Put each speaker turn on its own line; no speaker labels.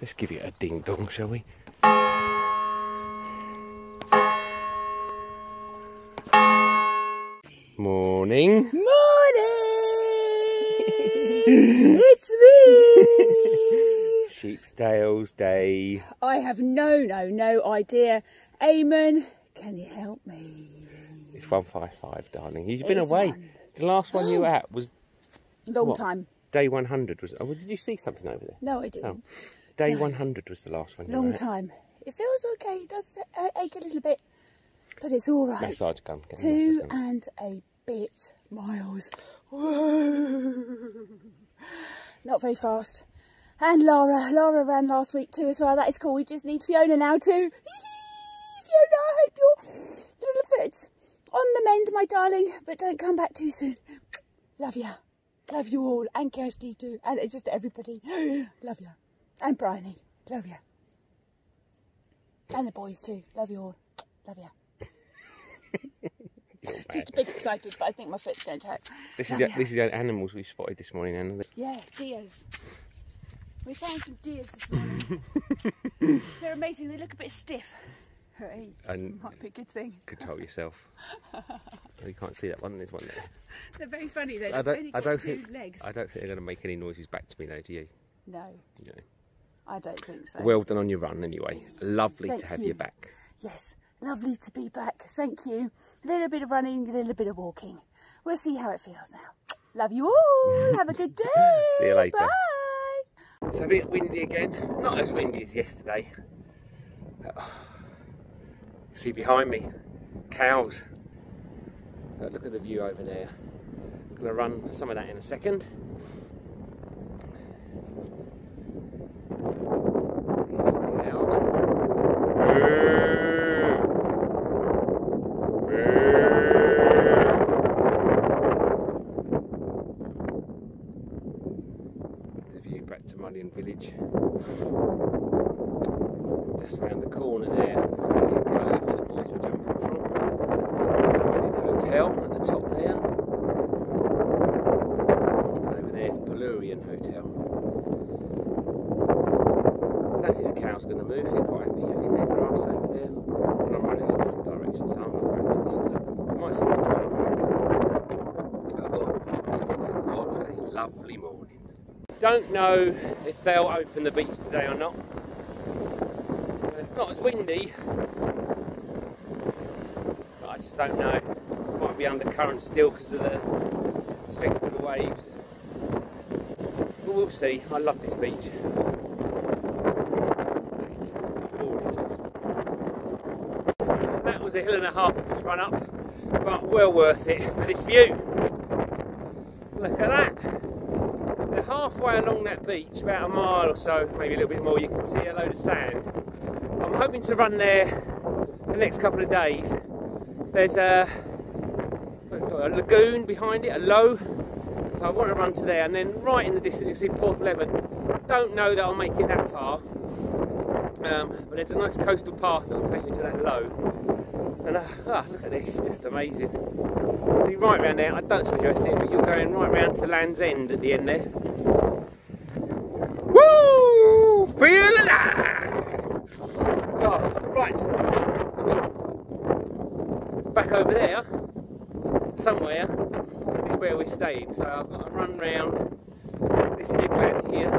Let's give it a ding dong, shall we? Morning.
Morning! it's me!
Sheep's Tales Day.
I have no, no, no idea. Eamon, can you help me?
It's 155, darling. You've been away.
one.
The last one you were at was
Long
What?
time.
day 100. Was Oh, did you see something over there?
No, I didn't.
Oh. Day
No.
100 was the last one
Long
at.
time. It feels okay. It does ache a little bit, but it's all right.
Massage gun.
Two
massage gun.
and a bit miles. Not very fast. And Laura, Laura ran last week too as well. That is cool. We just need Fiona now too. Fiona, I hope your little foot's on the mend, my darling. But don't come back too soon. Love ya. Love you all. And Kirsty too. And just everybody. Love ya. And Bryony. Love you. And the boys too. Love you all. Love.
You're.
Just a bit excited, but I think my foot's going to hurt.
This is the, this is the animals we spotted this morning, Anna.
Yeah, deers. We found some deers this morning. They're amazing. They look a bit stiff. Hey,
And
might be a good thing.
control yourself. You can't see that one. There's one there.
They're very funny. They've
I don't. I don't
two
think.
legs.
I don't think they're going to make any noises back to me, though. Do you?
No,
No.
I don't think so.
Well done on your run, anyway. Lovely
Thank
to have
you.
you back.
yes, lovely to be back. Thank you. A little bit of running, a little bit of walking. We'll see how it feels now. Love you all. have a good day.
See you later.
Bye.
It's a bit windy again. Not as windy as yesterday. See behind me, cows. Look at the view over there. I'm going to run some of that in a second. Here's the cows. The back Mullion Village. Just round the corner there is Cove where the boys were jumping from. Hotel at the top there. And over there's Polurian Hotel. I don't think the cow's going to move. They're quite happy having their grass over there. And I'm running in a different direction, so I'm not going to disturb them. I might see them going Oh, what a lovely morning. Don't know if they'll open the beach today or not. It's not as windy, but I just don't know. Might be undercurrent still because of the strength of the waves. But we'll see. I love this beach. That was a hill and a half just run up, but well worth it for this view. Look at that. Halfway along that beach, about a mile or so, maybe a little bit more, you can see a load of sand. I'm hoping to run there the next couple of days. There's a, a lagoon behind it, a low. So I want to run to there, and then right in the distance you see Porthleven. Don't know that I'll make it that far, um, but there's a nice coastal path that will take me to that low. And uh, ah, look at this, just amazing. See right round there, I don't suppose you'll see it, but you're going right round to Land's End at the end there. Right. Back over there, somewhere, is where we're staying. So I've got to run round this headland here,